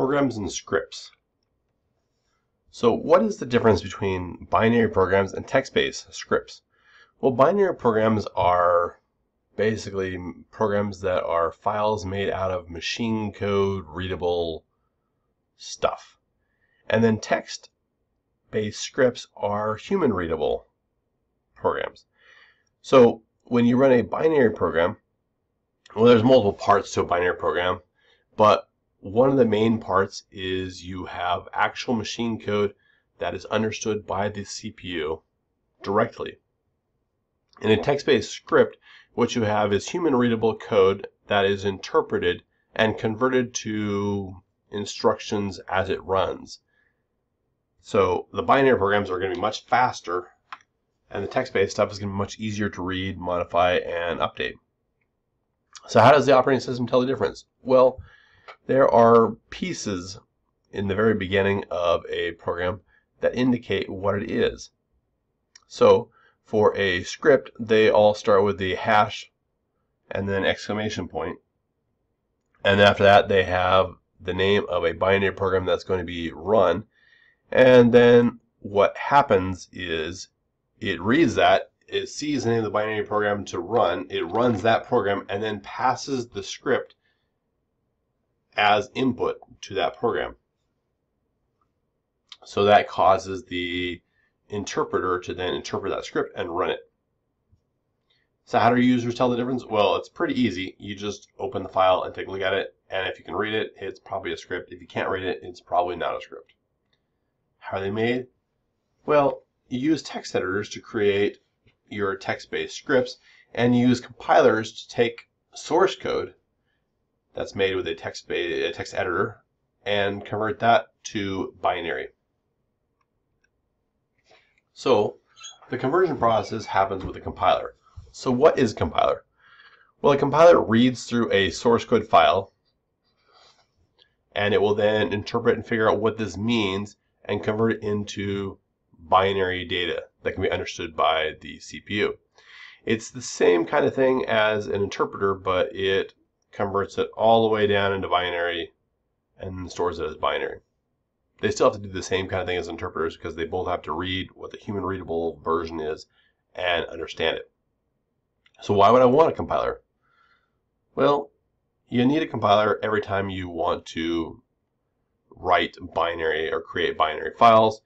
Programs and scripts. So what is the difference between binary programs and text-based scripts? Well, binary programs are basically programs that are files made out of machine code readable stuff. And then text-based scripts are human readable programs. So when you run a binary program, well, there's multiple parts to a binary program, but one of the main parts is you have actual machine code that is understood by the CPU directly. In a text-based script, what you have is human readable code that is interpreted and converted to instructions as it runs. So the binary programs are going to be much faster and the text-based stuff is going to be much easier to read, modify, and update. So how does the operating system tell the difference? Well, there are pieces in the very beginning of a program that indicate what it is. So for a script, they all start with the hash and then exclamation point. And after that, they have the name of a binary program that's going to be run. And then what happens is it reads that, it sees the name of the binary program to run, it runs that program, and then passes the script as input to that program. So that causes the interpreter to then interpret that script and run it. So how do users tell the difference? Well, it's pretty easy. You just open the file and take a look at it, and if you can read it, it's probably a script. If you can't read it, it's probably not a script. How are they made? Well, you use text editors to create your text-based scripts, and you use compilers to take source code that's made with a text a text editor and convert that to binary. So the conversion process happens with a compiler. So what is a compiler? Well, a compiler reads through a source code file and it will then interpret and figure out what this means and convert it into binary data that can be understood by the CPU. It's the same kind of thing as an interpreter, but it converts it all the way down into binary and stores it as binary. They still have to do the same kind of thing as interpreters because they both have to read what the human readable version is and understand it. So why would I want a compiler? Well, you need a compiler every time you want to write binary or create binary files.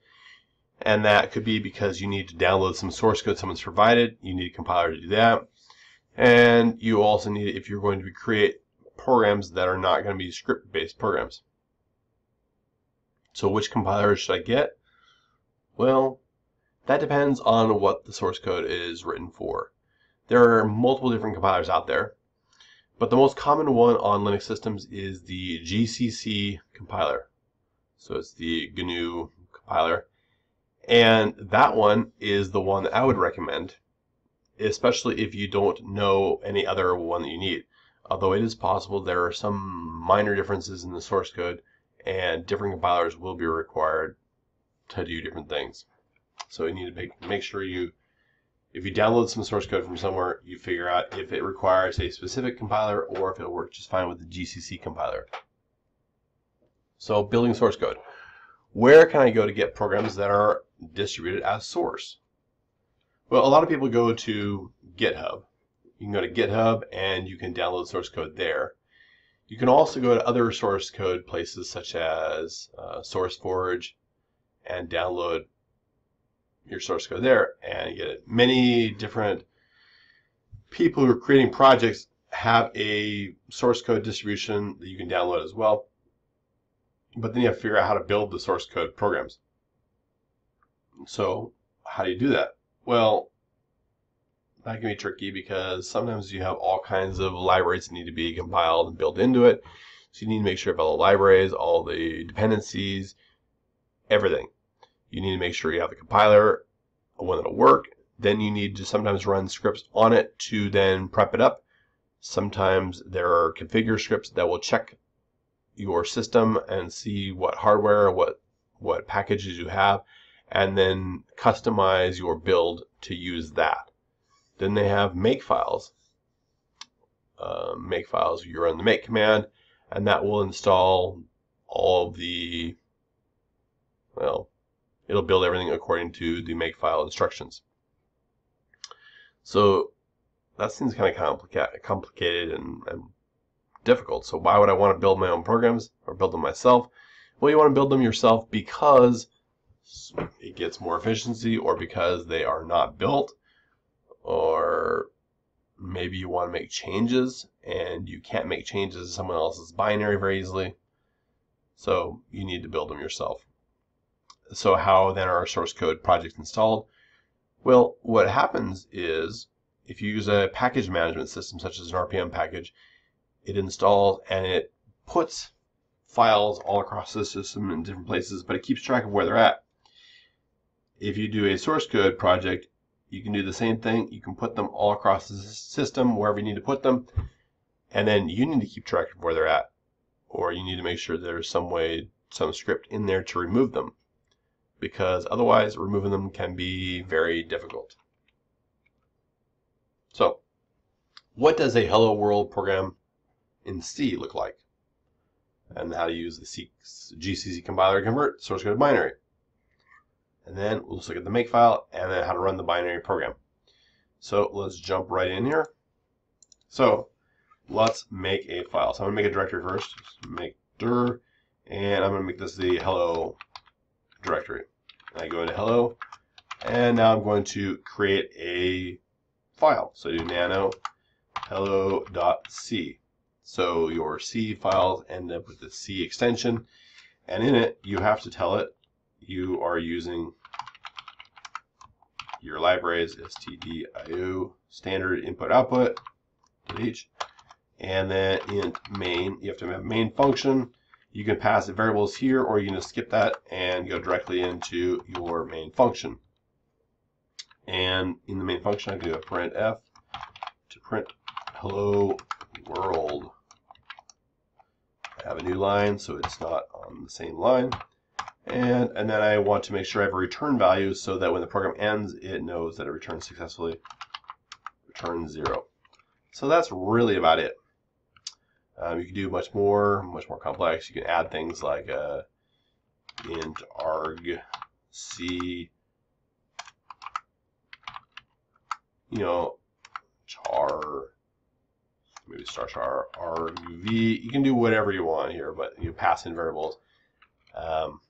And that could be because you need to download some source code someone's provided. You need a compiler to do that. And you also need it if you're going to create programs that are not going to be script-based programs. So which compiler should I get? Well, that depends on what the source code is written for. There are multiple different compilers out there, but the most common one on Linux systems is the GCC compiler. So it's the GNU compiler. And that one is the one that I would recommend especially if you don't know any other one that you need. Although it is possible there are some minor differences in the source code and different compilers will be required to do different things. So you need to make, make sure you, if you download some source code from somewhere, you figure out if it requires a specific compiler or if it'll work just fine with the GCC compiler. So building source code. Where can I go to get programs that are distributed as source? Well, a lot of people go to GitHub. You can go to GitHub and you can download source code there. You can also go to other source code places such as uh, SourceForge and download your source code there and get it. Many different people who are creating projects have a source code distribution that you can download as well. But then you have to figure out how to build the source code programs. So how do you do that? Well, that can be tricky because sometimes you have all kinds of libraries that need to be compiled and built into it. So you need to make sure have all the libraries, all the dependencies, everything. You need to make sure you have the compiler, one that'll work. Then you need to sometimes run scripts on it to then prep it up. Sometimes there are configure scripts that will check your system and see what hardware, what what packages you have, and then customize your build to use that. Then they have make files. Uh, make files, you run the make command, and that will install all of the, well, it'll build everything according to the makefile instructions. So that seems kind of complica complicated and, and difficult. So why would I want to build my own programs or build them myself? Well, you want to build them yourself because it gets more efficiency or because they are not built or maybe you want to make changes and you can't make changes to someone else's binary very easily. So you need to build them yourself. So how then are source code projects installed? Well, what happens is if you use a package management system such as an RPM package, it installs and it puts files all across the system in different places, but it keeps track of where they're at. If you do a source code project, you can do the same thing. You can put them all across the system, wherever you need to put them, and then you need to keep track of where they're at. Or you need to make sure there's some way, some script in there to remove them. Because otherwise, removing them can be very difficult. So, what does a Hello World program in C look like? And how to use the GCC compiler to convert source code to binary. And then we'll look at the makefile and then how to run the binary program. So let's jump right in here. So let's make a file. So I'm to make a directory first. make dir, and I'm to make this the hello directory. And I go into hello, and now I'm going to create a file. So I do nano hello.c. So your C files end up with the C extension, and in it you have to tell it you are using your libraries stdio standard input output each and then in main you have to have main function. You can pass the variables here or you can just skip that and go directly into your main function. And in the main function I can do a printf to print hello world. I have a new line so it's not on the same line and, and then I want to make sure I have a return value so that when the program ends, it knows that it returned successfully. Return zero. So that's really about it. Um, you can do much more, much more complex. You can add things like uh, int arg c, you know, char, maybe star char arg v. You can do whatever you want here, but you pass in variables. Um,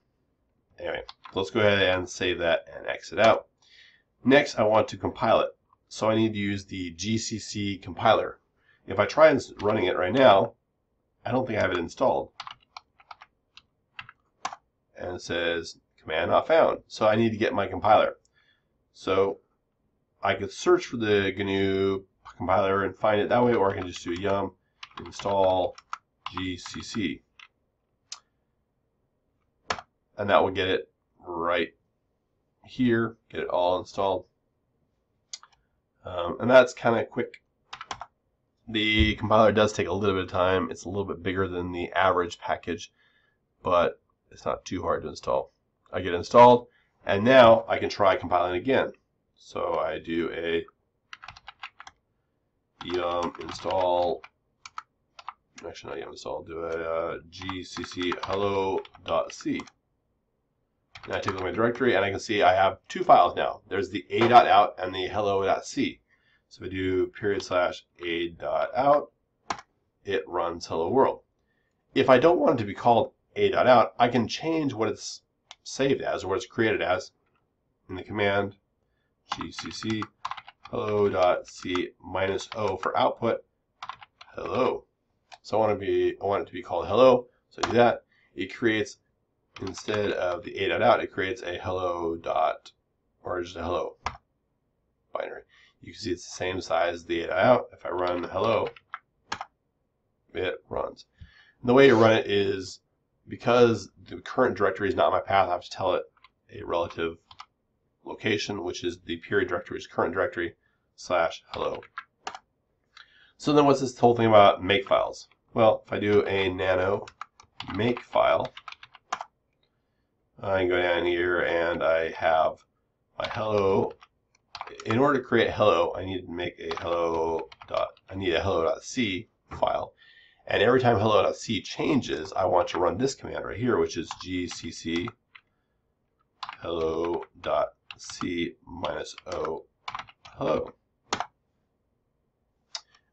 Anyway, let's go ahead and save that and exit out. Next, I want to compile it. So I need to use the GCC compiler. If I try running it right now, I don't think I have it installed. And it says command not found. So I need to get my compiler. So I could search for the GNU compiler and find it that way, or I can just do yum install GCC and that will get it right here, get it all installed. Um, and that's kind of quick. The compiler does take a little bit of time. It's a little bit bigger than the average package, but it's not too hard to install. I get installed, and now I can try compiling again. So I do a yum install, actually not yum install, do a uh, gcc hello.c. I take a look at my directory and I can see I have two files now. There's the a.out and the hello.c. So if I do period slash a.out, it runs hello world. If I don't want it to be called a.out, I can change what it's saved as or what it's created as in the command gcc hello.c minus o for output hello. So I want to be I want it to be called hello. So I do that. It creates instead of the a dot out, it creates a hello dot, or just a hello binary. You can see it's the same size as the a dot out. If I run hello, it runs. And the way to run it is because the current directory is not my path, I have to tell it a relative location, which is the period directory's current directory slash hello. So then what's this whole thing about make files? Well, if I do a nano make file, I can go down here and I have my hello. In order to create hello, I need to make a hello dot, I need a hello.c file. And every time hello.c changes, I want to run this command right here, which is gcc hello.c minus o hello.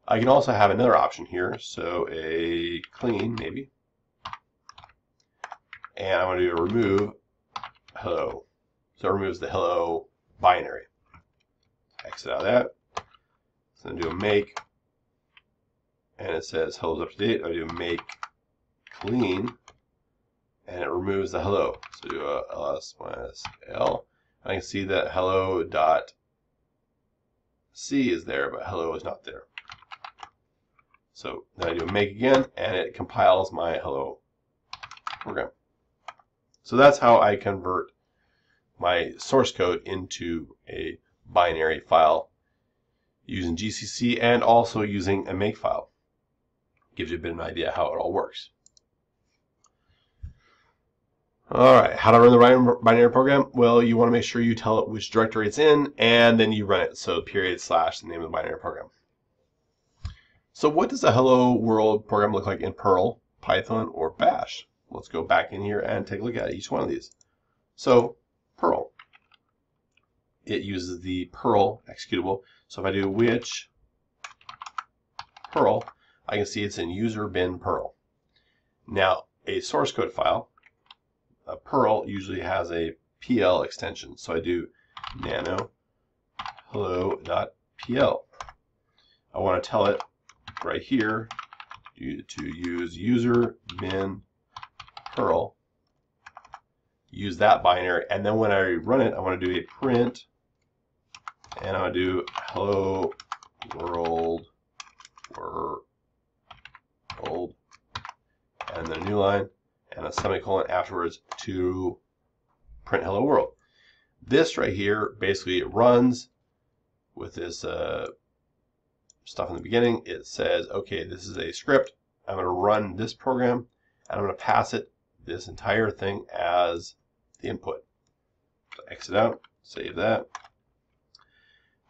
I can also have another option here, so a clean maybe. And I'm going to do remove hello. So it removes the hello binary. Exit out of that. So I'm do a make, and it says hello's up to date. I do a make clean, and it removes the hello. So do a ls minus l. I can see that hello dot c is there, but hello is not there. So then I do a make again, and it compiles my hello program. So that's how I convert my source code into a binary file using GCC and also using a makefile. Gives you a bit of an idea how it all works. Alright, how to run the binary program? Well, you want to make sure you tell it which directory it's in, and then you run it. So period slash the name of the binary program. So what does a hello world program look like in Perl, Python, or Bash? Let's go back in here and take a look at each one of these. So Perl, it uses the Perl executable. So if I do which Perl, I can see it's in user bin Perl. Now, a source code file, a Perl usually has a PL extension. So I do nano hello.pl. I want to tell it right here to use user bin Perl, use that binary, and then when I run it, I want to do a print, and I'm going to do hello world world, and then a new line, and a semicolon afterwards to print hello world. This right here basically it runs with this uh, stuff in the beginning. It says, okay, this is a script. I'm going to run this program, and I'm going to pass it this entire thing as the input. So exit out, save that.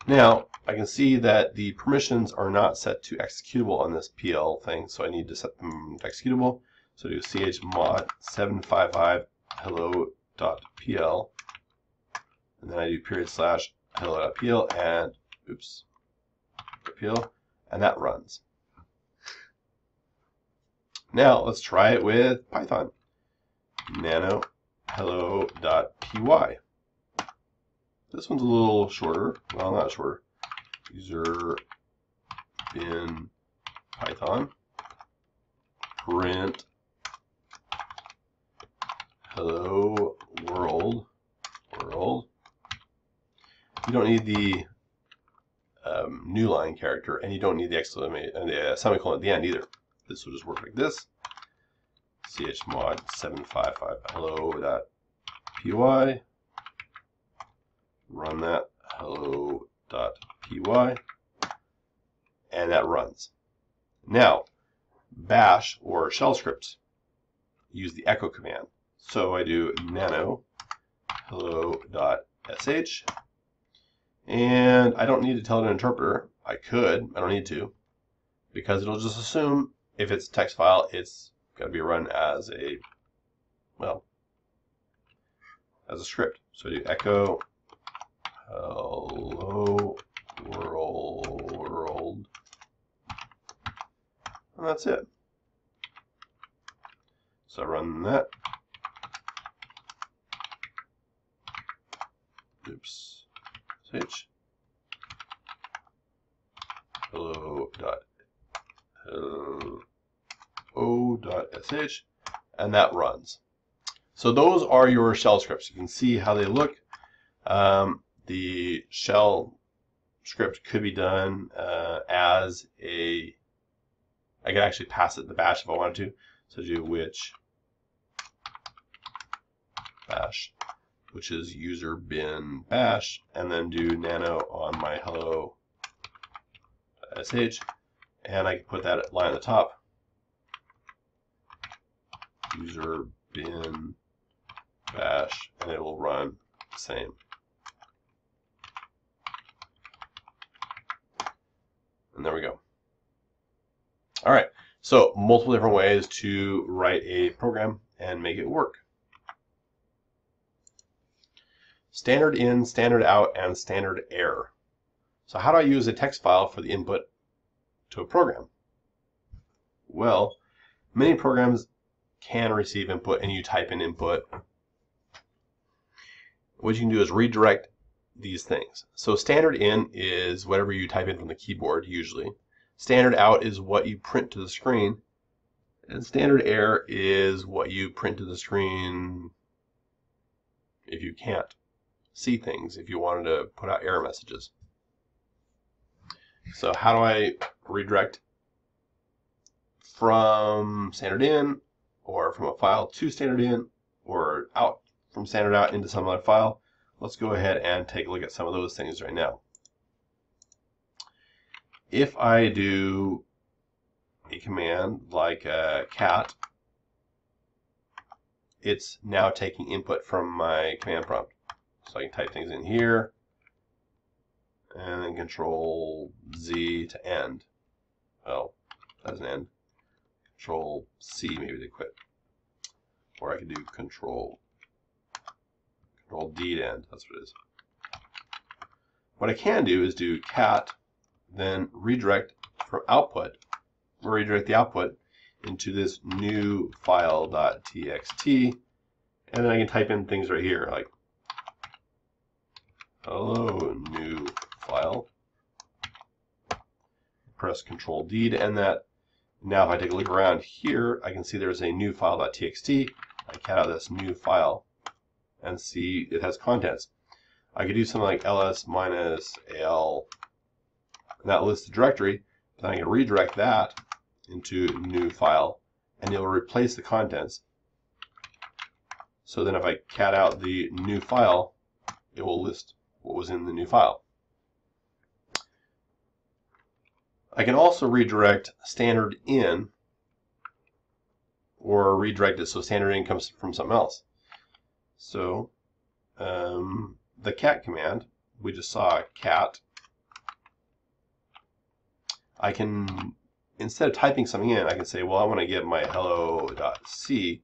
Now, I can see that the permissions are not set to executable on this PL thing, so I need to set them to executable. So do chmod 755 hello.pl, and then I do period slash hello.pl and oops, pl, and that runs. Now let's try it with Python nano hello.py. This one's a little shorter. Well, not shorter. User bin Python print hello world world. You don't need the um, new line character, and you don't need the exclamation and the uh, semicolon at the end either. This will just work like this chmod 755 hello.py, run that. Hello.py, and that runs. Now, bash or shell scripts. Use the echo command. So I do nano. Hello.sh, and I don't need to tell it an interpreter. I could, I don't need to, because it'll just assume if it's a text file, it's got to be run as a, well, as a script. So do echo hello world, and that's it. So run that. Oops. H. Hello dot hello o.sh, and that runs. So those are your shell scripts. You can see how they look. Um, the shell script could be done uh, as a, I could actually pass it the bash if I wanted to. So do which bash, which is user bin bash, and then do nano on my hello sh, and I can put that line at the top user bin bash and it will run the same. And there we go. All right. So multiple different ways to write a program and make it work. Standard in, standard out, and standard error. So how do I use a text file for the input to a program? Well, many programs can receive input and you type in input. What you can do is redirect these things. So standard in is whatever you type in from the keyboard usually. Standard out is what you print to the screen. And standard error is what you print to the screen if you can't see things, if you wanted to put out error messages. So how do I redirect from standard in or from a file to standard in or out from standard out into some other file? Let's go ahead and take a look at some of those things right now. If I do a command like uh, cat, it's now taking input from my command prompt. So I can type things in here and then control Z to end. Well, that's an end. Control C maybe to quit. Or I could do control control D to end. That's what it is. What I can do is do cat, then redirect from output, or redirect the output into this new file.txt, and then I can type in things right here like hello new file. Press Control D to end that. Now if I take a look around here, I can see there's a new file.txt. I cat out this new file and see it has contents. I could do something like ls minus al, and that lists the directory. Then I can redirect that into new file, and it will replace the contents. So then if I cat out the new file, it will list what was in the new file. I can also redirect standard in or redirect it so standard in comes from something else. So um, the cat command, we just saw cat. I can, instead of typing something in, I can say, well, I want to give my hello.c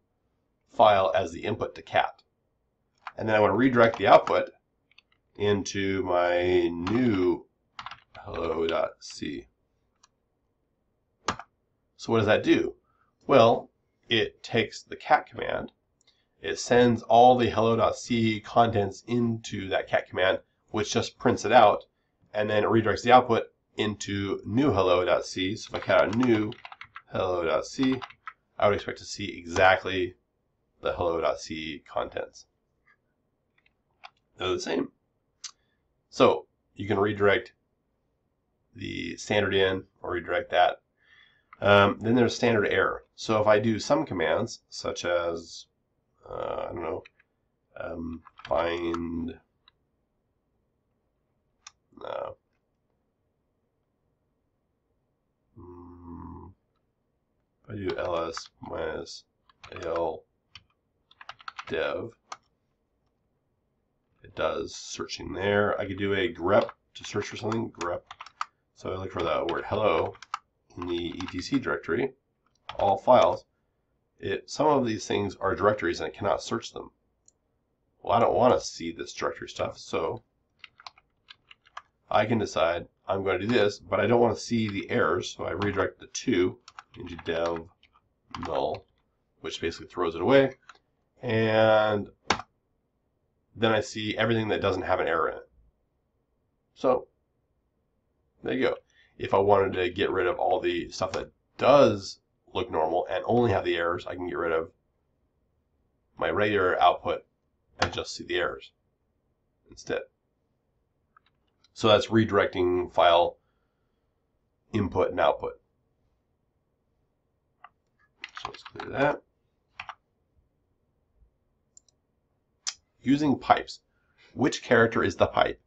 file as the input to cat. And then I want to redirect the output into my new hello.c. So what does that do? Well, it takes the cat command, it sends all the hello.c contents into that cat command, which just prints it out, and then it redirects the output into new hello.c. So if I cat out new hello.c, I would expect to see exactly the hello.c contents. They're the same. So you can redirect the standard in or redirect that um, then there's standard error. So if I do some commands, such as, uh, I don't know, um, find, uh, if I do ls minus al dev, it does searching there. I could do a grep to search for something, grep. So I look for the word hello, in the etc directory, all files, it, some of these things are directories and I cannot search them. Well, I don't want to see this directory stuff, so I can decide I'm going to do this, but I don't want to see the errors, so I redirect the 2 into dev null, which basically throws it away, and then I see everything that doesn't have an error in it. So, there you go if I wanted to get rid of all the stuff that does look normal and only have the errors, I can get rid of my regular output and just see the errors instead. So that's redirecting file input and output. So let's clear that. Using pipes. Which character is the pipe?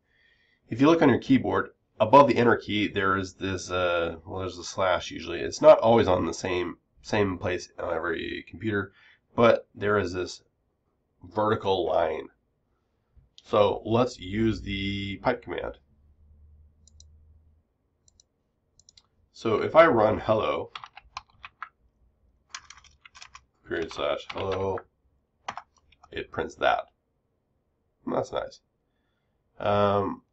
If you look on your keyboard, above the enter key, there's this, uh, well, there's a slash usually. It's not always on the same, same place on every computer, but there is this vertical line. So let's use the pipe command. So if I run hello, period slash hello, it prints that. That's nice. Um,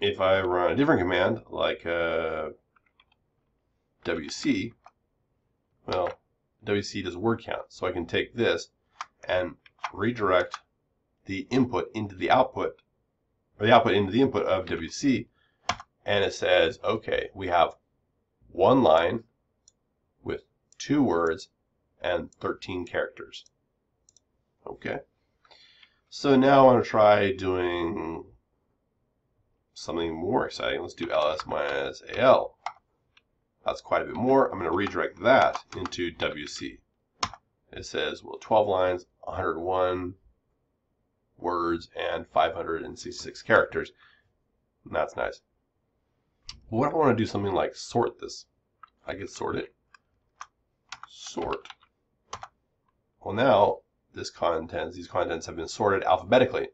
if I run a different command, like uh, WC, well, WC does word count. So I can take this and redirect the input into the output, or the output into the input of WC, and it says, okay, we have one line with two words and 13 characters. Okay. So now I want to try doing something more exciting. Let's do ls minus al. That's quite a bit more. I'm going to redirect that into WC. It says, well, 12 lines, 101 words, and 566 characters. And that's nice. What if I want to do something like sort this? I can sort it. Sort. Well, now this contents, these contents have been sorted alphabetically.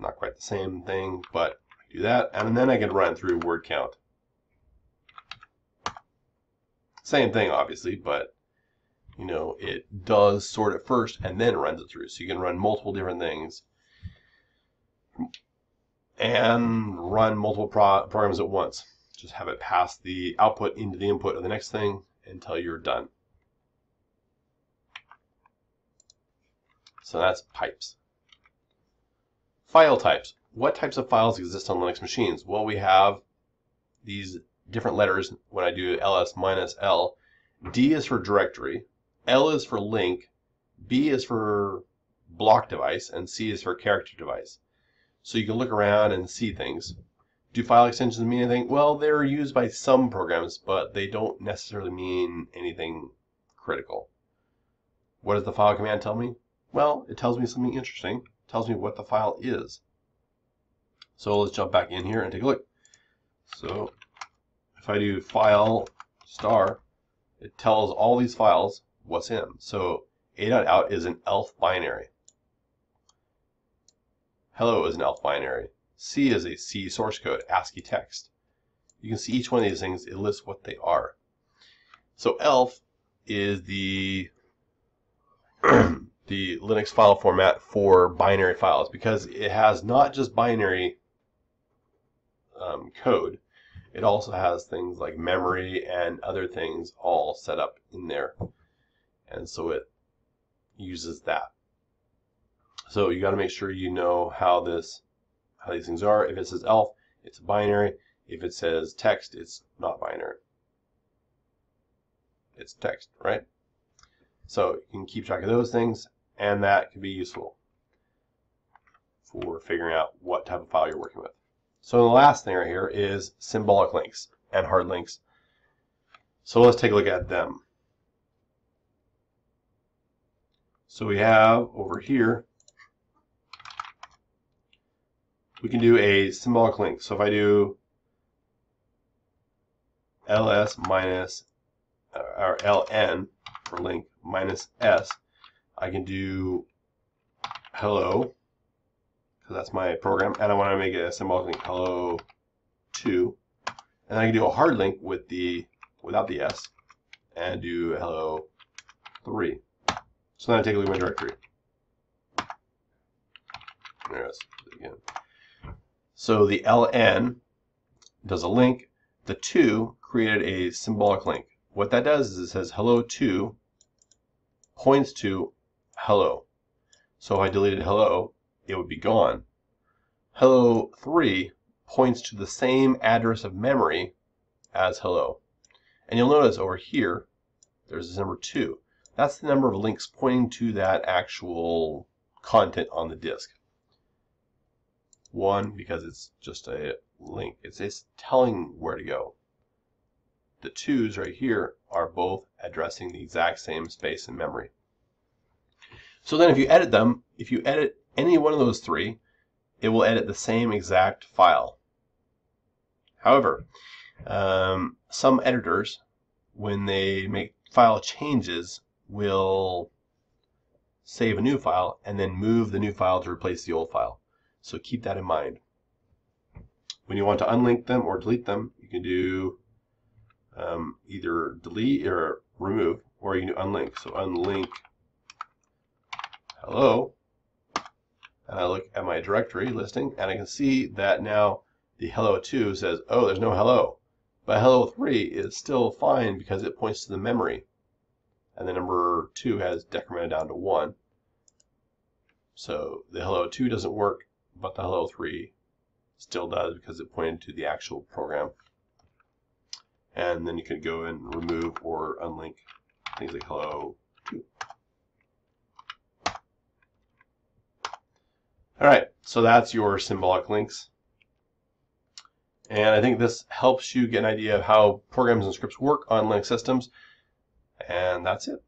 Not quite the same thing, but do that, and then I can run through word count. Same thing, obviously, but you know, it does sort it first and then runs it through. So you can run multiple different things and run multiple pro programs at once. Just have it pass the output into the input of the next thing until you're done. So that's pipes. File types. What types of files exist on Linux machines? Well, we have these different letters when I do ls minus l. D is for directory, L is for link, B is for block device, and C is for character device. So you can look around and see things. Do file extensions mean anything? Well, they're used by some programs, but they don't necessarily mean anything critical. What does the file command tell me? Well, it tells me something interesting. Tells me what the file is. So let's jump back in here and take a look. So if I do file star, it tells all these files what's in. So a.out is an ELF binary. Hello is an ELF binary. C is a C source code, ASCII text. You can see each one of these things, it lists what they are. So ELF is the the Linux file format for binary files because it has not just binary um, code, it also has things like memory and other things all set up in there. And so it uses that. So you got to make sure you know how this, how these things are. If it says ELF, it's binary. If it says text, it's not binary. It's text, right? So you can keep track of those things, and that can be useful for figuring out what type of file you're working with. So the last thing right here is symbolic links and hard links. So let's take a look at them. So we have over here, we can do a symbolic link. So if I do ls minus, or ln for link minus s, I can do hello because that's my program, and I want to make it a symbolic link hello 2. And I can do a hard link with the without the S and do hello 3. So then I take a look at my directory. There's again. So the ln does a link. The 2 created a symbolic link. What that does is it says hello 2 points to hello. So if I deleted hello, it would be gone. Hello 3 points to the same address of memory as hello. And you'll notice over here, there's this number 2. That's the number of links pointing to that actual content on the disk. One, because it's just a link. It's, it's telling where to go. The twos right here are both addressing the exact same space in memory. So then if you edit them, if you edit any one of those three, it will edit the same exact file. However, um, some editors, when they make file changes, will save a new file and then move the new file to replace the old file. So keep that in mind. When you want to unlink them or delete them, you can do um, either delete or remove, or you can do unlink. So unlink hello, and I look at my directory listing, and I can see that now the hello 2 says, oh, there's no hello. But hello 3 is still fine because it points to the memory. And the number 2 has decremented down to 1. So the hello 2 doesn't work, but the hello 3 still does because it pointed to the actual program. And then you can go and remove or unlink things like hello All right, so that's your symbolic links. And I think this helps you get an idea of how programs and scripts work on Linux systems. And that's it.